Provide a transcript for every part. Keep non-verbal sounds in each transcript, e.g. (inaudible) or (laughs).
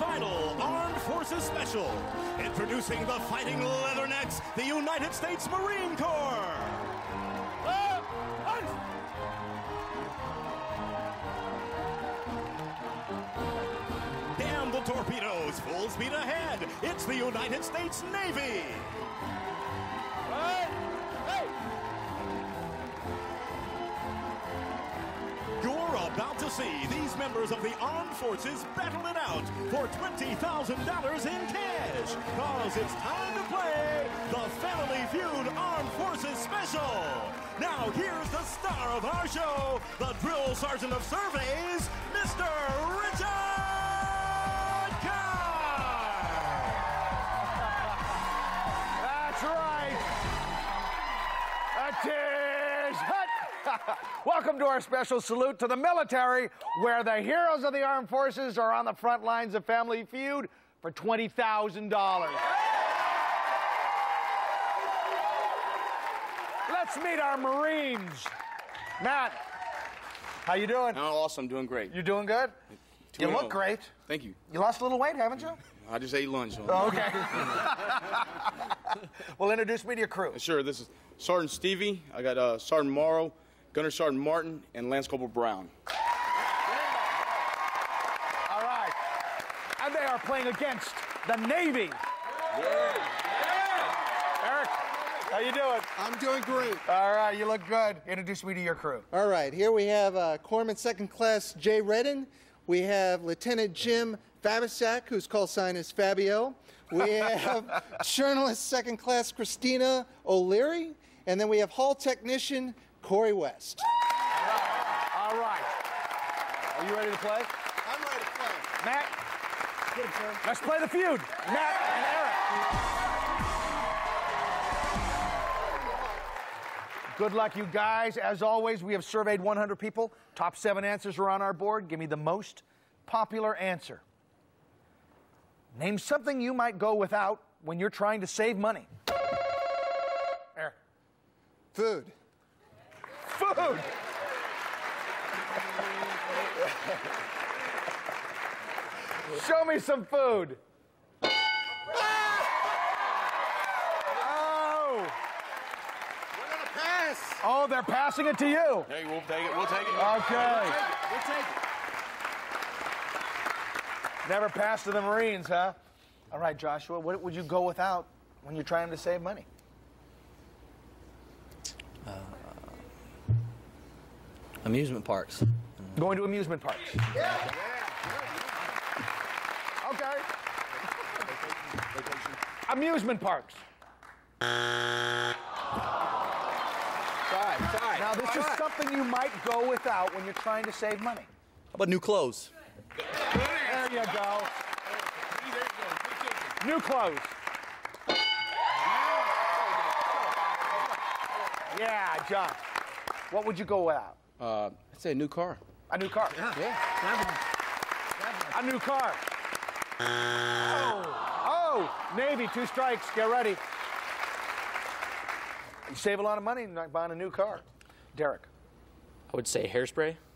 final Armed Forces Special. Introducing the Fighting Leathernecks, the United States Marine Corps. Uh, Damn the torpedoes, full speed ahead. It's the United States Navy. About to see these members of the armed forces battle it out for $20,000 in cash. Cause it's time to play the Family Feud Armed Forces Special. Now here's the star of our show, the drill sergeant of surveys, Mr. Richard (laughs) Welcome to our special salute to the military, where the heroes of the armed forces are on the front lines of Family Feud for twenty thousand dollars. Let's meet our Marines. Matt, how you doing? Oh, awesome. Doing great. You doing good? You look great. Thank you. You lost a little weight, haven't you? I just ate lunch. so- (laughs) Okay. (laughs) well, introduce me to your crew. Sure. This is Sergeant Stevie. I got uh, Sergeant Morrow, Gunner Sergeant Martin, and Lance Corporal Brown. All right. And they are playing against the Navy. Eric, how you doing? I'm doing great. All right, you look good. Introduce me to your crew. All right, here we have uh, Corpsman Second Class Jay Redden. We have Lieutenant Jim Fabisak, whose call sign is Fabio. We have (laughs) Journalist Second Class Christina O'Leary. And then we have Hull Technician Corey West. All right. Are you ready to play? I'm ready to play. Matt? Let's play the feud. Matt and Eric. Good luck, you guys. As always, we have surveyed 100 people. Top seven answers are on our board. Give me the most popular answer. Name something you might go without when you're trying to save money. Eric. Food. Food. Show me some food. Oh. We're gonna Pass. Oh, they're passing it to you. Hey, we'll take it. We'll take it. Okay. We'll take it. Never passed to the Marines, huh? All right, Joshua, what would you go without when you're trying to save money? Amusement parks. Going to amusement parks. Okay. Amusement parks. Sorry, sorry. Now, this is something you might go without when you're trying to save money. How about new clothes? There you go. New clothes. Yeah, John. What would you go without? Uh, I'd say a new car. A new car. Yeah. A new car. Oh, oh, Navy, two strikes. Get ready. You save a lot of money not buying a new car. Derek. I would say hairspray. (laughs)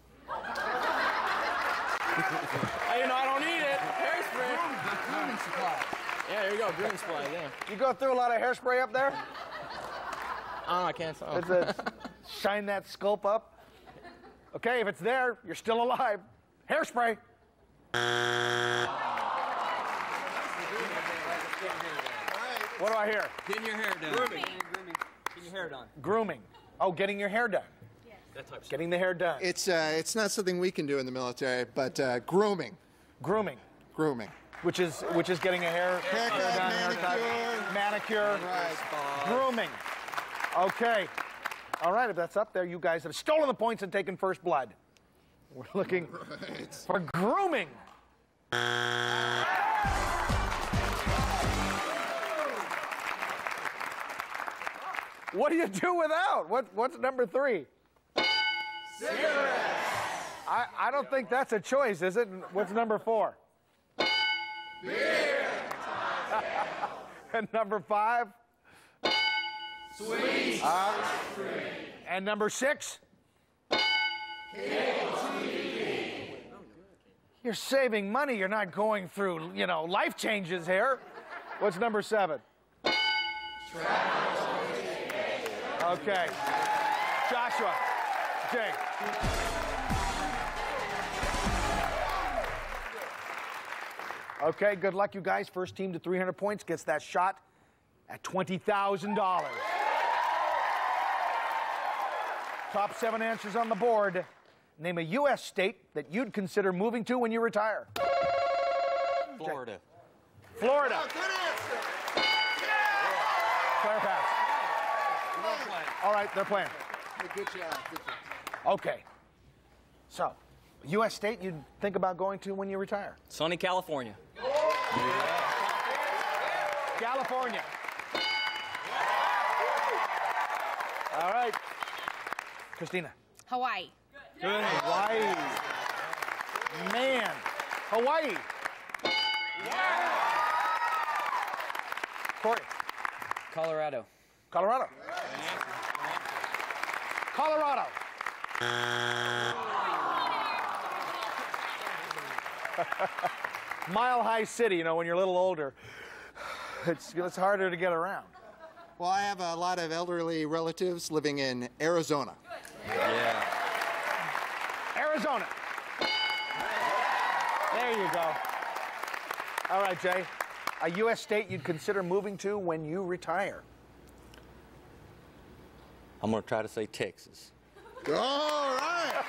Hey, you know, I don't need it. Hairspray. Yeah, there you go. Grooming supply, yeah. You go through a lot of hairspray up there? Oh, I can't. Oh. It's a, shine that sculpt up. Okay, if it's there, you're still alive. Hairspray. What do I hear? Getting your hair done. Grooming. Getting your hair done. Grooming. Oh, getting your hair done. Yes. Getting the hair done. It's, uh, it's not something we can do in the military, but uh, grooming. Grooming, Grooming. which is which is getting a hair Haircut, hair done, haircut, manicure. manicure, Right. grooming. Okay. All right, if that's up there, you guys have stolen the points and taken first blood. We're looking for grooming. What do you do without? What, what's number three? Cigarettes. I, I don't think that's a choice, is it? What's number four? Beer. (laughs) and number five? Sweet. and number six? You're saving money. You're not going through, you know, life changes here. What's number seven? Okay. Joshua. Jay. Okay, good luck, you guys. First team to 300 points gets that shot at $20,000. Top seven answers on the board. Name a U.S. state that you'd consider moving to when you retire. Florida. Florida. Oh, good answer. Clear pass. All right, they're playing. Good job. Good job. Okay. So, U.S. state you'd think about going to when you retire? Sunny California. California. All right. Christina. Hawaii. Good Hawaii. Man. Hawaii. Corey. Colorado. Colorado. Colorado. (laughs) Mile High City, you know, when you're a little older, (sighs) it's, it's harder to get around. Well, I have a lot of elderly relatives living in Arizona. Yeah. Arizona. There you go. All right, Jay. A U.S. state you'd consider moving to when you retire. I'm gonna try to say Texas. All right.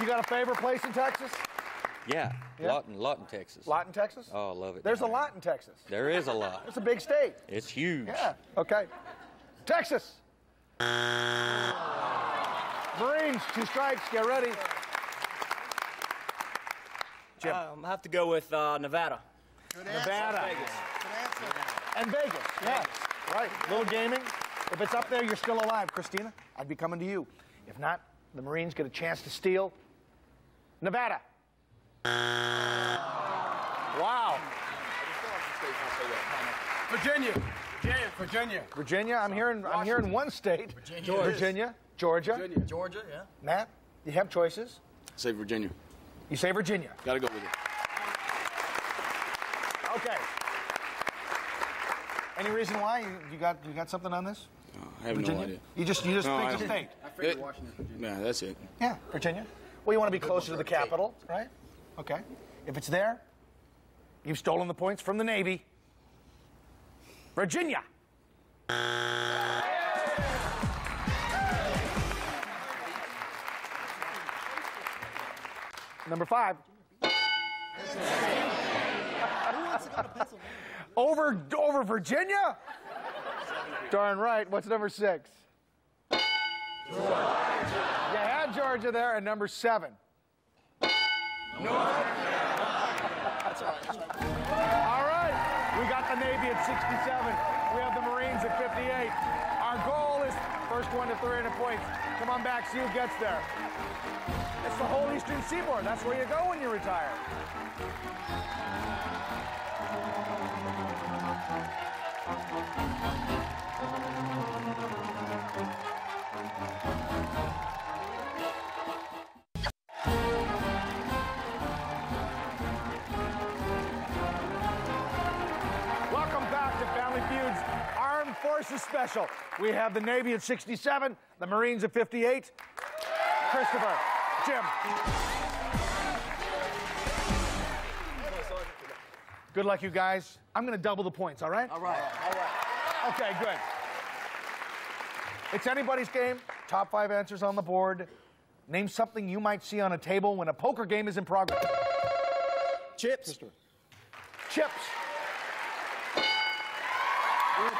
You got a favorite place in Texas? Yeah. Yeah? Lawton, Lawton, Texas. Lot in Texas? Oh, I love it. There's a down there. lot in Texas. There is a lot. It's a big state. It's huge. Yeah. Okay. Texas. Marines, two strikes. Get ready. Jim. Um, I have to go with uh, Nevada. Nevada. Good answer. And Vegas. Yeah. Right. Little gaming. If it's up there, you're still alive, Christina. I'd be coming to you. If not, the Marines get a chance to steal Nevada. Wow. Virginia. Virginia. Virginia. I'm hearing. I'm hearing one state. Virginia. Virginia. Georgia. Georgia, yeah. Matt, you have choices. Say Virginia. You say Virginia. Gotta go with it. Okay. Any reason why you, you got you got something on this? I have Virginia. no idea. You just you just No, pick I a don't. state. It- yeah, that's it. Yeah, Virginia. Well, you want to be closer to the capital, right? Okay. If it's there, you've stolen the points from the Navy. Virginia. Number five. over over Virginia? Darn right. What's number six? You had Georgia there, and number seven. North Carolina. That's All right, we got the Navy at 67. We have the Marines at 58. Our goal is first one to 300 points. Come on back, see who gets there. It's the whole Eastern Seaboard. That's where you go when you retire. Welcome Forces Special. We have the Navy at 67, the Marines at 58. Christopher, Jim. Good luck, you guys. I'm going to double the points, all right? All right, all right. Okay, good. It's anybody's game. Top five answers on the board. Name something you might see on a table when a poker game is in progress. Chips. Chips.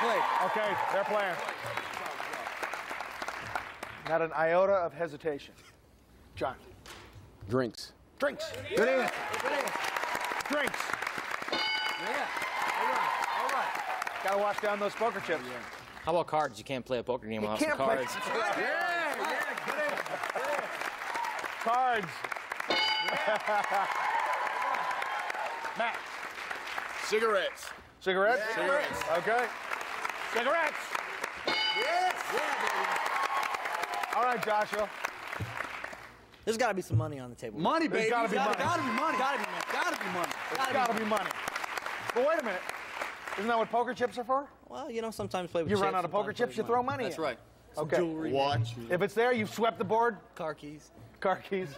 We're. Okay, they're playing. Not an iota of hesitation. John. Drinks. Drinks. Good answer. Drinks. Yeah. All right. All right. Gotta wash down those poker chips. Oh, How about cards? You can't play a poker game without some can't play cards. (laughs) cards. Matt. Cigarettes. Cigarettes? Cigarettes. Okay. Cigarettes. Yes! All right, Joshua. There's got to be some money on the table. Money, There's baby. gotta be money. Gotta be money. Gotta be money. Gotta be money. It's got to be money. But wait a minute. Isn't that what poker chips are for? Well, you know, sometimes play with You chips, run out of poker chips, you with throw money That's in. right. Okay. Jewelry. Watch. If it's there, you've swept the board. Car keys. Car keys.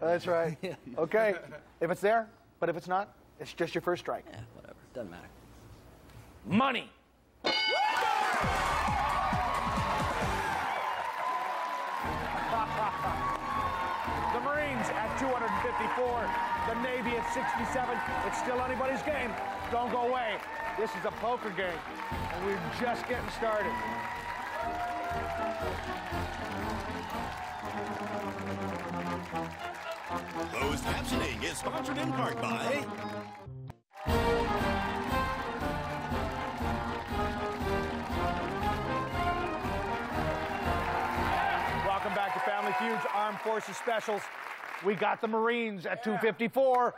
That's right. (laughs) Okay. If it's there, but if it's not, it's just your first strike. Yeah, whatever. Doesn't matter. Money. 254. The Navy at 67. It's still anybody's game. Don't go away. This is a poker game, and we're just getting started. Closed captioning is sponsored in part by. Welcome back to Family Feuds Armed Forces Specials. We got the Marines at 254.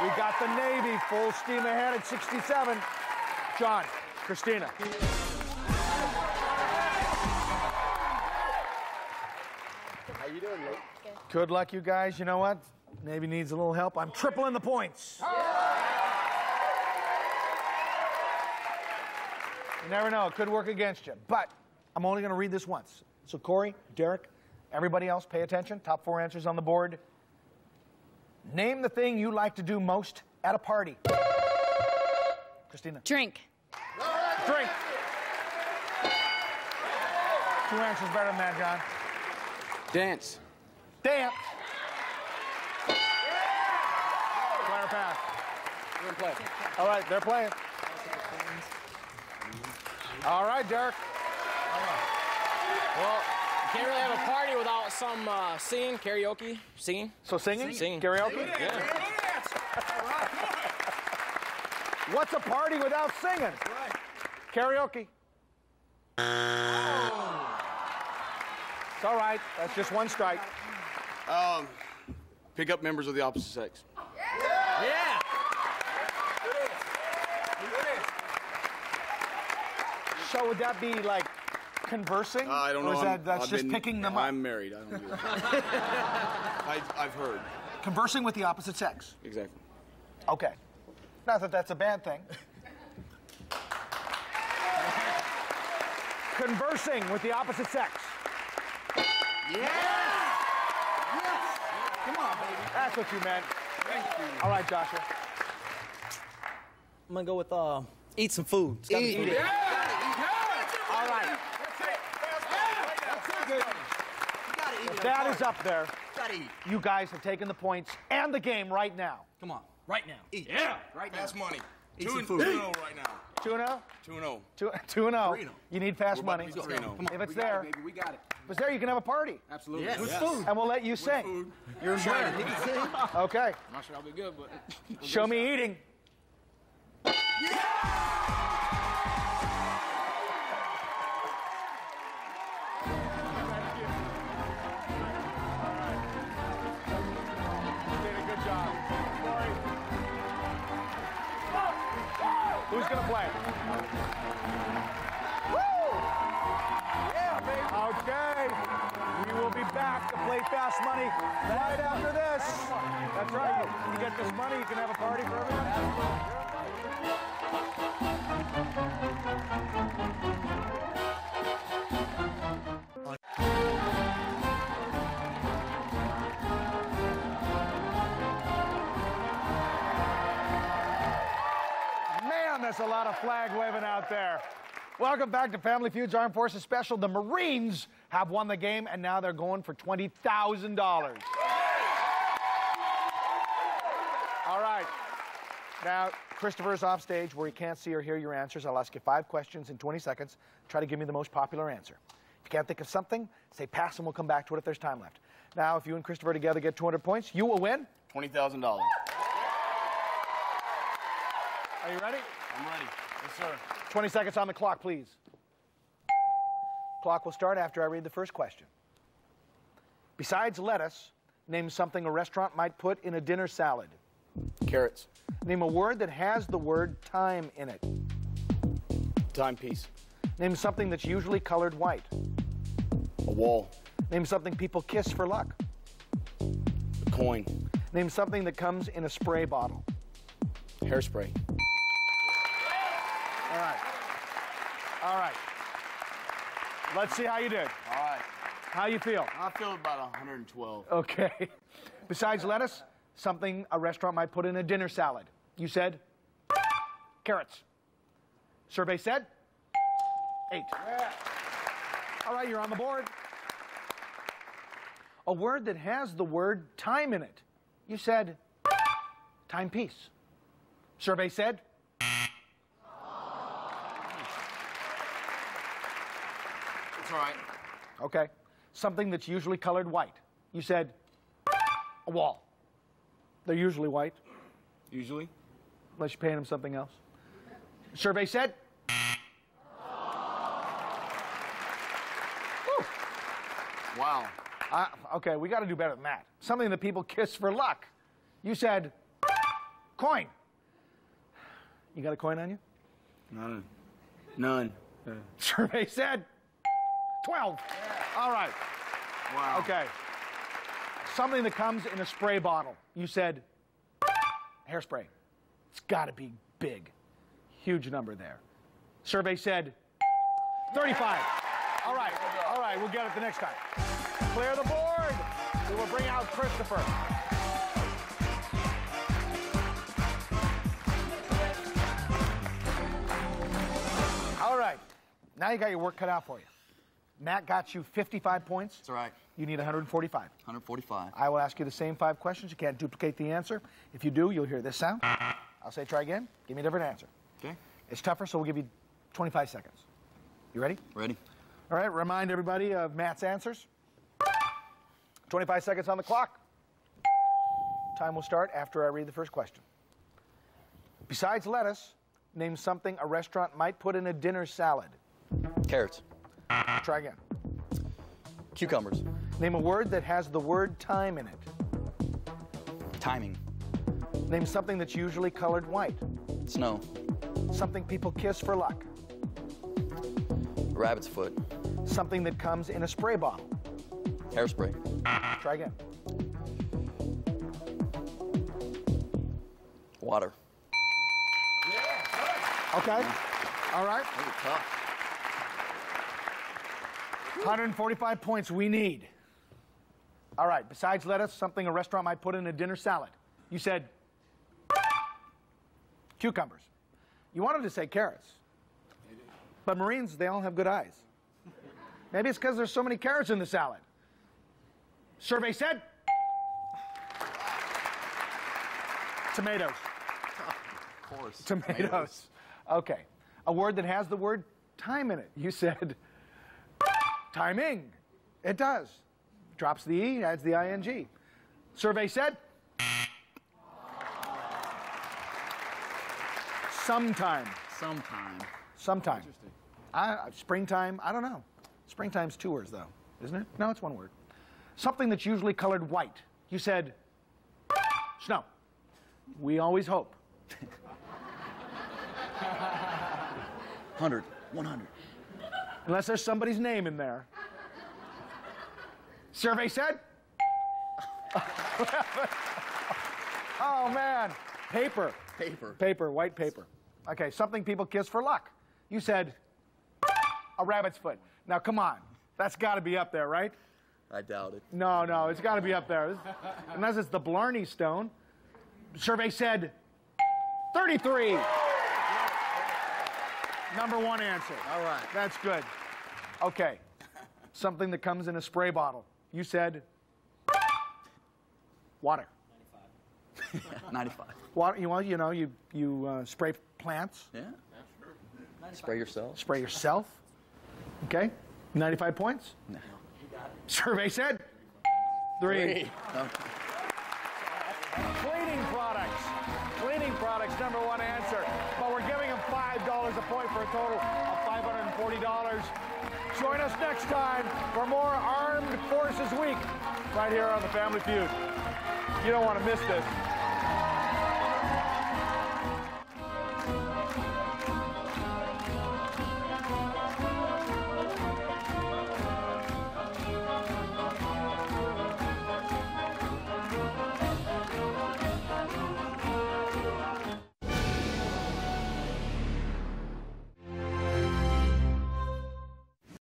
We got the Navy full steam ahead at 67. John, Christina. How you doing, mate? Good luck, you guys. You know what? Navy needs a little help. I'm tripling the points. You never know. It could work against you. But I'm only going to read this once. So, Corey, Derek, everybody else, pay attention. Top four answers on the board. Name the thing you like to do most at a party. Christina. Drink. Drink. Two answers better than that, John. Dance. Dance. Player pass. We're in play. All right, they're playing. All right, Derek. Well, you can't really have a party without some uh, singing, karaoke, singing. So singing? Singing. Karaoke? Yeah. What's a party without singing? Karaoke. It's all right. That's just one strike. Um, pick up members of the opposite sex. Yeah. Yeah. So would that be like conversing? Uh, I don't know. Or is that, that's I've just been- picking them up? I'm married. I don't do that. I, I've heard. Conversing with the opposite sex. Exactly. Okay. Not that that's a bad thing. (laughs) Conversing with the opposite sex. Yes. Come on, baby. That's what you meant. Thank you. All right, Joshua. I'm gonna go with uh, eat some food. It's gotta be Eat. food. All right. That is up there. Gotta eat. You guys have taken the points and the game right now. Come on. Right now. Eat. Yeah. Right now. Fast money. Eat Two and food. 2 0 right now. 2 0? 2 0. 2 2 and 0. Three and oh. You need fast money. three oh. Come on. If it's we got there. it, baby. We got it. If it's there, you can have a party. Absolutely. Yes. With Yes. food. And we'll let you sing. Food. You're invited. He. Okay. I'm not sure I'll be good, but. Show me eating. Did Who's gonna play? Woo! Yeah, baby. Okay. We will be back to play Fast Money right after this. That's right. You get this money, you can have a party for everyone. A lot of flag waving out there. Welcome back to Family Feuds Armed Forces Special. The Marines have won the game, and now they're going for $20,000. All right. Now, Christopher's off stage where he can't see or hear your answers. I'll ask you five questions in 20 seconds. Try to give me the most popular answer. If you can't think of something, say pass and we'll come back to it if there's time left. Now, if you and Christopher together get 200 points, you will win. $20,000. Are you ready? I'm ready. Yes, sir. 20 seconds on the clock, please. Clock will start after I read the first question. Besides lettuce, name something a restaurant might put in a dinner salad. Carrots. Name a word that has the word time in it. Timepiece. Name something that's usually colored white. A wall. Name something people kiss for luck. A coin. Name something that comes in a spray bottle. Hairspray. All right. All right. Let's see how you did. All right. How you feel? I feel about 112. Okay. (laughs) Besides lettuce, something a restaurant might put in a dinner salad. You said carrots. Survey said eight. All right, you're on the board. A word that has the word time in it. You said timepiece. Survey said It's all right. Okay. Something that's usually colored white. You said a wall. They're usually white. Usually. unless you're paying them something else. Survey said. Wow. Uh, okay, we got to do better than that. Something that people kiss for luck. You said coin. You got a coin on you? None. None. (laughs) Survey said 12. All right. Wow. Okay. Something that comes in a spray bottle. You said hairspray. It's got to be big. Huge number there. Survey said 35. All right. All right. We'll get it the next time. Clear the board. We will bring out Christopher. All right. Now you got your work cut out for you. Matt got you 55 points. That's all right. You need 145. 145. I will ask you the same five questions. You can't duplicate the answer. If you do, you'll hear this sound. I'll say try again. Give me a different answer. Okay. It's tougher, so we'll give you 25 seconds. You ready? Ready? All right, remind everybody of Matt's answers. 25 seconds on the clock. Time will start after I read the first question. Besides lettuce, name something a restaurant might put in a dinner salad. Carrots. Try again. Cucumbers. Name a word that has the word time in it. Timing. Name something that's usually colored white. Snow. Something people kiss for luck. Rabbit's foot. Something that comes in a spray bottle. Hairspray. Try again. Water. Okay. All right. Those are tough. 145 points we need. All right. Besides lettuce, something a restaurant might put in a dinner salad. You said cucumbers. You wanted to say carrots. But Marines, they all have good eyes. Maybe it's because there's so many carrots in the salad. Survey said tomatoes. Of course. Tomatoes. Okay. A word that has the word time in it. You said timing. It does. Drops the E, adds the ing. Survey said sometime. Sometime. Sometime. I, uh, springtime, I don't know. Springtime's two words, though, isn't it? No, it's one word. Something that's usually colored white. You said snow. We always hope. (laughs) 100. 100. Unless there's somebody's name in there. Survey said? (laughs) oh man, paper, Paper. paper, white paper. Okay, something people kiss for luck. You said a rabbit's foot. Now come on, that's got to be up there, right? I doubt it. No, no, it's got to be up there. Unless it's the Blarney Stone. Survey said 33. Number one answer. All right. That's good. Okay. Something that comes in a spray bottle. You said water. 95. (laughs) Water. You well, you know, you you uh, spray plants, Yeah. Spray yourself. spray yourself. Okay. 95 points. No. Survey said three. No. Cleaning products. Cleaning products, number one answer. But we're giving them $5 a point for a total of $540. Join us next time for more Armed Forces Week right here on the Family Feud. You don't want to miss this.